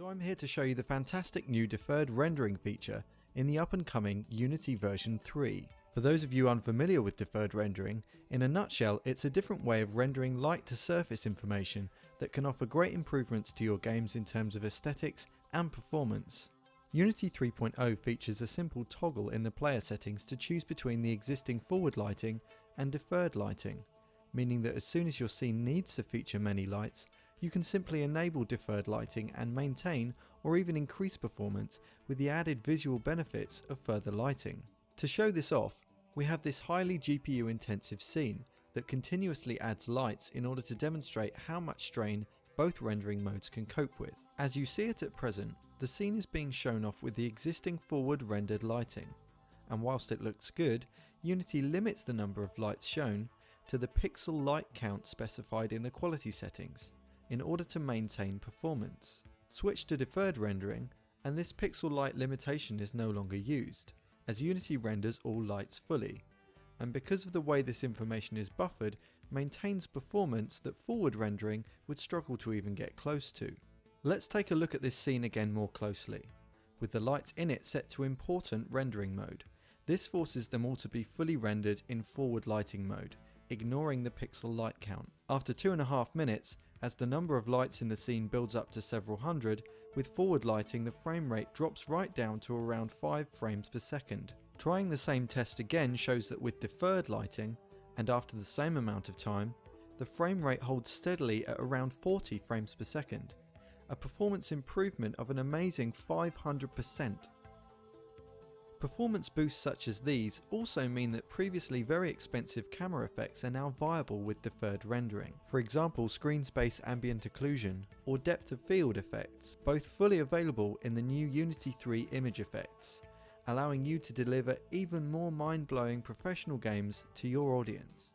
So I'm here to show you the fantastic new deferred rendering feature in the up and coming Unity version 3. For those of you unfamiliar with deferred rendering, in a nutshell it's a different way of rendering light to surface information that can offer great improvements to your games in terms of aesthetics and performance. Unity 3.0 features a simple toggle in the player settings to choose between the existing forward lighting and deferred lighting, meaning that as soon as your scene needs to feature many lights, you can simply enable deferred lighting and maintain or even increase performance with the added visual benefits of further lighting. To show this off, we have this highly GPU intensive scene that continuously adds lights in order to demonstrate how much strain both rendering modes can cope with. As you see it at present, the scene is being shown off with the existing forward rendered lighting, and whilst it looks good, Unity limits the number of lights shown to the pixel light count specified in the quality settings in order to maintain performance. Switch to deferred rendering and this pixel light limitation is no longer used, as Unity renders all lights fully, and because of the way this information is buffered, maintains performance that forward rendering would struggle to even get close to. Let's take a look at this scene again more closely. With the lights in it set to important rendering mode, this forces them all to be fully rendered in forward lighting mode, ignoring the pixel light count. After two and a half minutes, as the number of lights in the scene builds up to several hundred, with forward lighting the frame rate drops right down to around 5 frames per second. Trying the same test again shows that with deferred lighting, and after the same amount of time, the frame rate holds steadily at around 40 frames per second, a performance improvement of an amazing 500%. Performance boosts such as these also mean that previously very expensive camera effects are now viable with deferred rendering. For example screen space ambient occlusion or depth of field effects, both fully available in the new Unity 3 image effects, allowing you to deliver even more mind-blowing professional games to your audience.